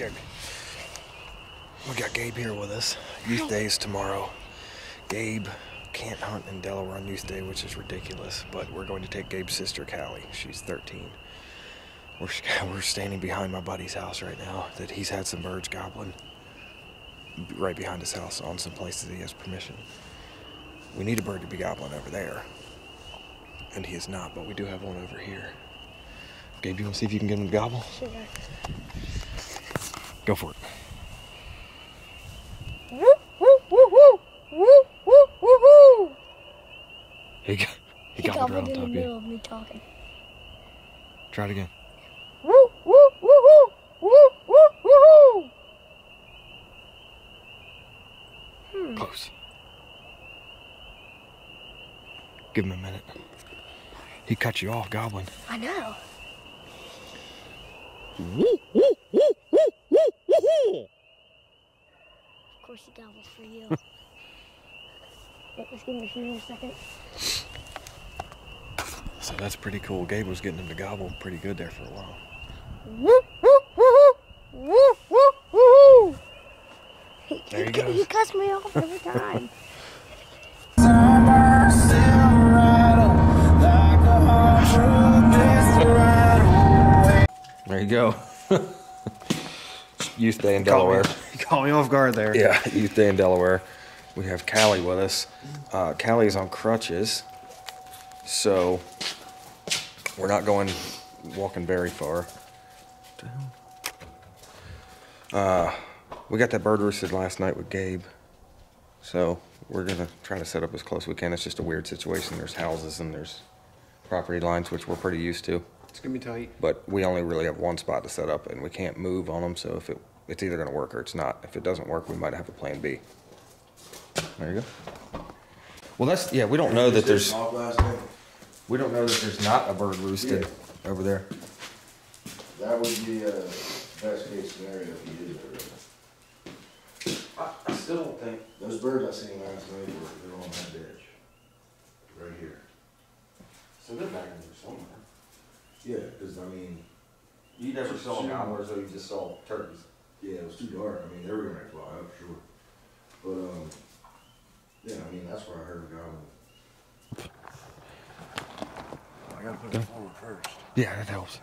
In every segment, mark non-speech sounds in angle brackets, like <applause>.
scared me. We got Gabe here with us. Youth Day is tomorrow. Gabe can't hunt in Delaware on Youth Day, which is ridiculous, but we're going to take Gabe's sister, Calleigh. She's 13. We're, <laughs> we're standing behind my buddy's house right now that he's had some birds gobbling right behind his house on some places he has permission. We need a bird to be gobbling over there. And he is not, but we do have one over here. Gabe, you want to see if you can get him to gobble? Sure. Go for it. Woo, woo, woo, woo, woo, woo, woo, woo. He, go- he, He gobbled right on top of you. of me talking. Try it again. Woo, woo, woo, woo, woo, woo, woo, woo. Hmm. Close. Give him a minute. He cut you off gobbling. I know. Of course he gobbles for you. Wait, just give me a few more seconds. So that's pretty cool. Gabe was getting him to gobble pretty good there for a while. Woo, woo, woo, woo, woo, woo, woo. There he, he goes. he cuts me off every <laughs> time. There you go. Youth Day in Caught me- Delaware. <laughs> You caught me off guard there. Yeah, Youth Day in Delaware. We have Calleigh with us. Uh, Calleigh is on crutches, so we're not going walking very far. Uh, we got that bird roosted last night with Gabe, so we're gonna try to set up as close as we can. It's just a weird situation. There's houses and there's property lines, which we're pretty used to, It's gonna be tight. but we only really have one spot to set up, and we can't move on them. So if it, it's either gonna work or it's not. If it doesn't work, we might have a plan B. There you go. Well, that's yeah. We don't know that there's Off last night. we don't know that there's not a bird roosted over there. That would be a best case scenario if he is already. I, I still don't think. Those birds I seen last night were, they're on that ditch. Right here. So they're back in there somewhere. Yeah, cause I mean, You never saw gobblers, though. You just saw turkeys. Yeah, it was too dark. I mean, they were gonna fly up, sure. But, um, yeah, I mean, that's where I heard them gobbling. I gotta put it forward first. Yeah, that helps.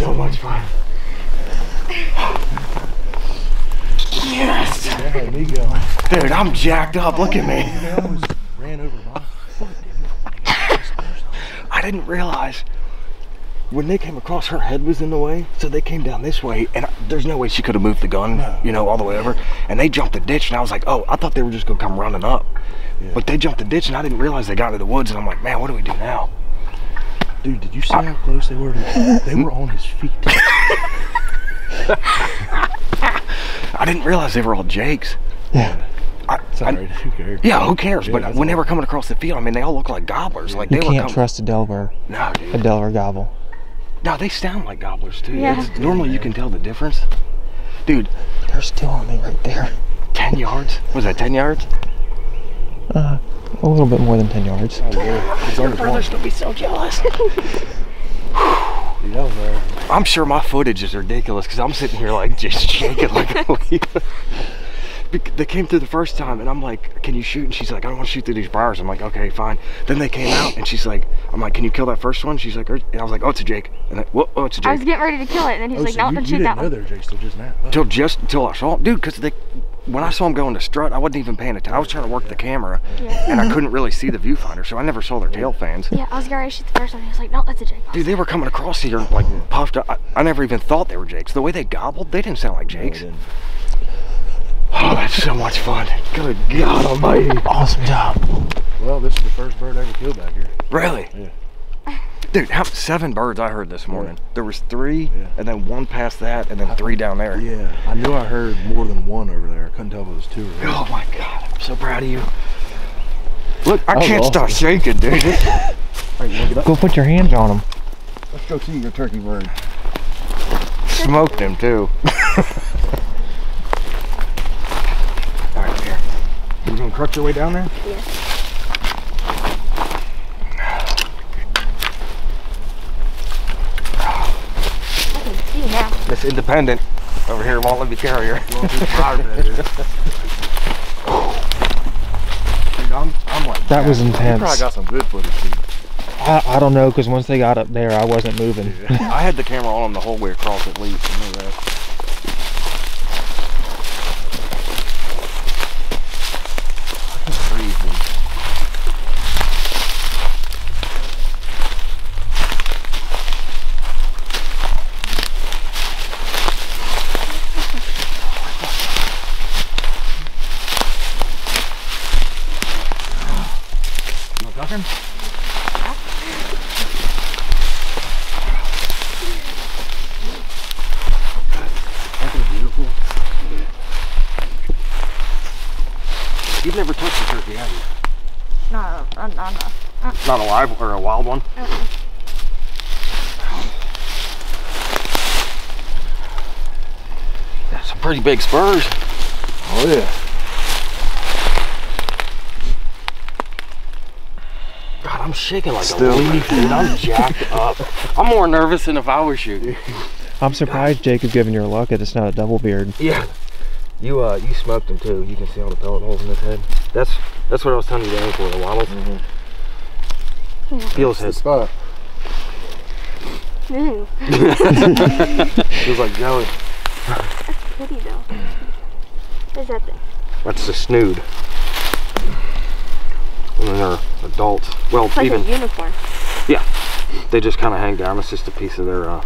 So much fun. Yes! me going. Dude, I'm jacked up. Look at me. I ran over my I didn't realize when they came across, her head was in the way, so they came down this way, and I, there's no way she could have moved the gun, you know, all the way over. And they jumped the ditch, and I was like, oh, I thought they were just gonna come running up, but they jumped the ditch, and I didn't realize they got into the woods, and I'm like, man, what do we do now? Dude, did you see how close they were? To, <laughs> they were on his feet. I didn't realize they were all Jakes. Yeah. I, It's I- Who cares? yeah, who cares? Yeah, but that's when they were coming across the field, I mean, they all look like gobblers. Like You they can't coming. trust a Delaware, No, a. Delaware gobble. No, they sound like gobblers too. Yeah. It's- normally, you can tell the difference. Dude, They're still on me right there. ten yards? Was that ten yards? Uh, a little bit more than 10 yards. Oh, it's on his gonna be so jealous. Dude, that was. I'm sure my footage is ridiculous because I'm sitting here like just shaking like a leaf. <laughs> They came through the first time and I'm like, can you shoot? And she's like, I don't want to shoot through these briars. I'm like, okay, fine. Then they came out and she's like, I'm like, can you kill that first one? She's like, and I was like, oh, it's a Jake. And I, whoa, oh, it's a I was getting ready to kill it, and then he's Oh, like, so no, you, don't you shoot didn't that know one. they were just now. Oh. Till just till I saw him, dude. Because they, when I saw him going to strut, I wasn't even paying attention. I was trying to work the camera, Yeah. and I couldn't really see the viewfinder, so I never saw their tail fans. Yeah, I was getting ready to shoot the first one. He was like, no, that's a Jake. Dude, they were coming across here like puffed up. I, I never even thought they were Jakes. The way they gobbled, they didn't sound like Jakes. didn't. Oh, that's so much fun. Good God Almighty. Awesome job. Well, this is the first bird I ever killed back here. Really? Yeah. Dude, how seven birds I heard this morning. There was three, Yeah. and then one past that, and then three down there. Yeah, I knew I heard more than one over there. I couldn't tell if it was two or three. Oh my God, I'm so proud of you. Look, I That was can't stop shaking, dude. <laughs> Alright, you up? Go put your hands on them. Let's go see your turkey bird. Smoked him too. <laughs> All right, here. You gonna crutch your way down there? I can see now. Independent over here won't let me carry her. Going through the fire bed, dude. <laughs> Dude, I'm, I'm like, That was You intense. probably got some good footage, dude. I, I don't know, because once they got up there, I wasn't moving. I had the <laughs> camera on him the whole way across at least. I knew that. I can't breathe, dude. You want ducking? Aren't they beautiful? You've never touched a turkey, have you? No, no, no, no. no. Not a live or a wild one? Uh-uh. That's some pretty big spurs. Oh, yeah. God, I'm shaking like Still. a leaf, dude. I'm jacked up. I'm more nervous than if I was shooting. <laughs> I'm surprised Jacob giving your luck that it's not a double beard. Yeah. You uh you smoked him too. You can see all the pellet holes in his head. That's that's what I was telling you to aim for, the wattles. Feels The his spot. <laughs> Ew. feels like jelly. <laughs> Pretty though. What is that thing? That's the snood. And then they're adults. Well, It's like even a unicorn. they just kind of hang down. It's just a piece of their uh,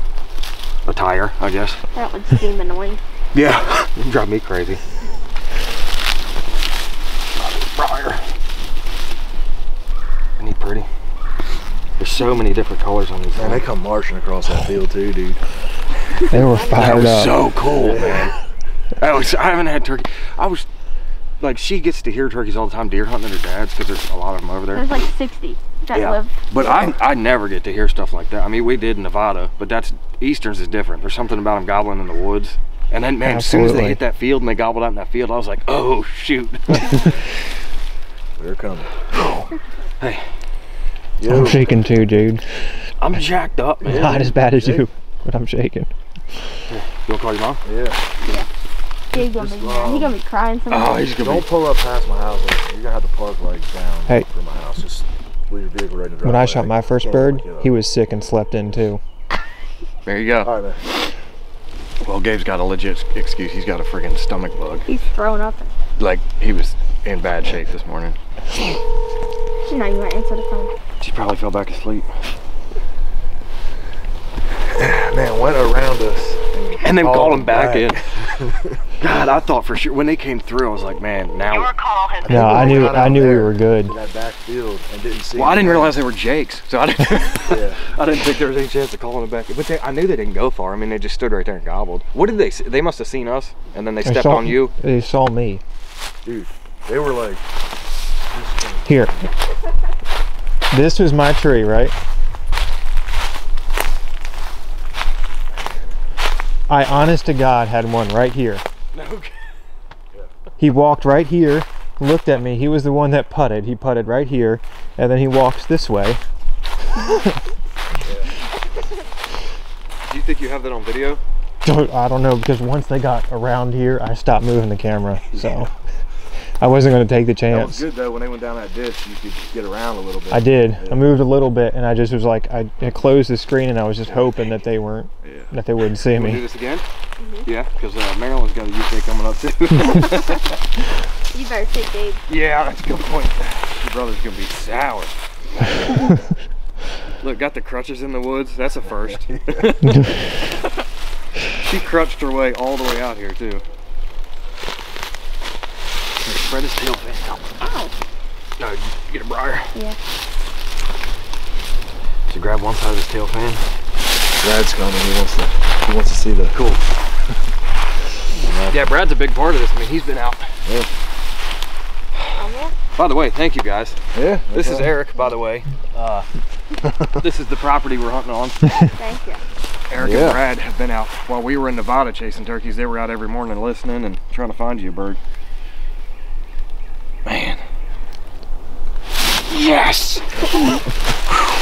attire, I guess. That would seem annoying. Yeah, <laughs> you drive me crazy. Briar. Isn't he pretty? There's so many different colors on these. Man, they come marching across that field, too, dude. They were That fired was up. so cool, man. That was. I haven't had turkey. I was like she gets to hear turkeys all the time deer hunting at her dad's because there's a lot of them over there. There's like 60 that Yeah. live. But I, I never get to hear stuff like that. I mean, we did in Nevada, but that's Easterns is different. There's something about them gobbling in the woods. And then, man, as soon as they hit that field and they gobbled out in that field, I was like, oh shoot. <laughs> They're coming. hey, I'm shaking too, dude. I'm jacked up, man. Not as bad as you, but I'm shaking. You want to call your mom? Yeah. Gabe's gonna be mad. He's gonna be crying somewhere. Oh, he's gonna Don't be. pull up past my house. You're gonna have to park like down Hey. from my house. Just leave your vehicle ready to drive. When I shot my first bird, lock you up. he was sick and slept in too. There you go. All right, man. Well, Gabe's got a legit excuse. He's got a friggin' stomach bug. He's thrown up. Like he was in bad shape this morning. She's not even gonna answer the phone. She probably fell back asleep. Man, went around us. And then called called him him back, back. in. <laughs> God, I thought for sure when they came through, I was like, man, now. No, I knew I knew we were good. That back field and didn't see. Well, I didn't anything. realize they were Jakes, so I didn't. Yeah. <laughs> I didn't think there was any chance of calling them back. But they, I knew they didn't go far. I mean, they just stood right there and gobbled. What did they? see? They must have seen us, and then they They stepped saw- on you. They saw me. Dude, they were like. Here. This was my tree, right? I honest to God had one right here. He walked right here, looked at me. He was the one that putted. He putted right here, and then he walks this way. Do you think you have that on video? Don't- I don't know because once they got around here, I stopped moving the camera. So I wasn't going to take the That was chance. good though. When they went down that ditch, you could get around a little bit. I did. Yeah. I moved a little bit, and I just was like, I, I closed the screen, and I was just hoping that they weren't, Yeah. that they wouldn't see Wanna do me. this again? Yeah, because uh, Maryland's got a UK coming up too. <laughs> You better take Gabe. yeah, that's a good point. Your brother's gonna be sour. <laughs> Look, got the crutches in the woods. That's a first. <laughs> she crutched her way all the way out here too. Here, spread his tail fin. Ow. No, you get a briar. Yeah. So grab one side of his tail fan. Brad's coming. He wants to. He wants to see the. Cool. Yeah, Brad's a big part of this. I mean, he's been out. Yeah. By the way, thank you guys. Yeah. This is Eric, by the way. Uh, <laughs> this is the property we're hunting on. Thank you. Eric Yeah. and Brad have been out while we were in Nevada chasing turkeys. They were out every morning listening and trying to find you a bird. Man. Yes! <laughs>